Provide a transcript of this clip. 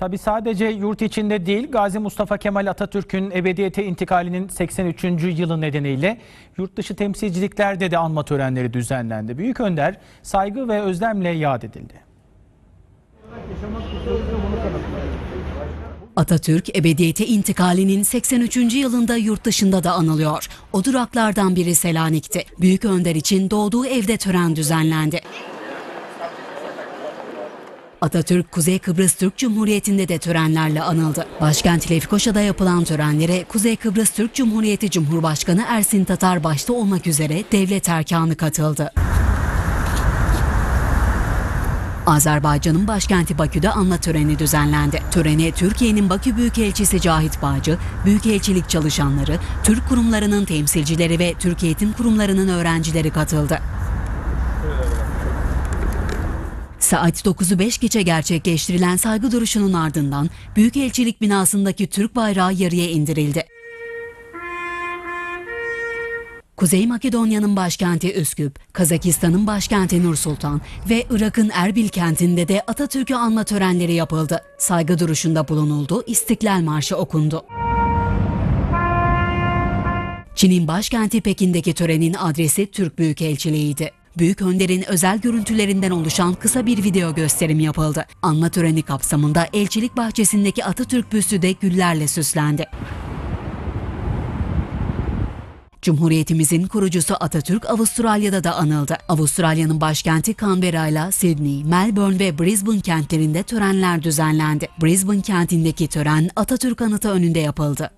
Tabi sadece yurt içinde değil Gazi Mustafa Kemal Atatürk'ün ebediyete intikalinin 83. yılı nedeniyle yurt dışı temsilciliklerde de anma törenleri düzenlendi. Büyük Önder saygı ve özlemle yad edildi. Atatürk ebediyete intikalinin 83. yılında yurt dışında da anılıyor. O duraklardan biri Selanik'ti. Büyük Önder için doğduğu evde tören düzenlendi. Atatürk Kuzey Kıbrıs Türk Cumhuriyeti'nde de törenlerle anıldı. Başkent Lefkoşa'da yapılan törenlere Kuzey Kıbrıs Türk Cumhuriyeti Cumhurbaşkanı Ersin Tatar başta olmak üzere devlet erkanı katıldı. Azerbaycan'ın başkenti Bakü'de anma töreni düzenlendi. Törene Türkiye'nin Bakü Büyükelçisi Cahit Bağcı, Büyükelçilik çalışanları, Türk kurumlarının temsilcileri ve Türk eğitim kurumlarının öğrencileri katıldı. Saat 9'u 5 geçe gerçekleştirilen saygı duruşunun ardından Büyükelçilik binasındaki Türk bayrağı yarıya indirildi. Kuzey Makedonya'nın başkenti Üsküp, Kazakistan'ın başkenti Nur Sultan ve Irak'ın Erbil kentinde de Atatürk'ü anma törenleri yapıldı. Saygı duruşunda bulunuldu, İstiklal Marşı okundu. Çin'in başkenti Pekin'deki törenin adresi Türk Büyükelçiliğiydi. Büyük Önder'in özel görüntülerinden oluşan kısa bir video gösterim yapıldı. Anma töreni kapsamında elçilik bahçesindeki Atatürk büstü de güllerle süslendi. Cumhuriyetimizin kurucusu Atatürk Avustralya'da da anıldı. Avustralya'nın başkenti Canberra ile Sydney, Melbourne ve Brisbane kentlerinde törenler düzenlendi. Brisbane kentindeki tören Atatürk anıtı önünde yapıldı.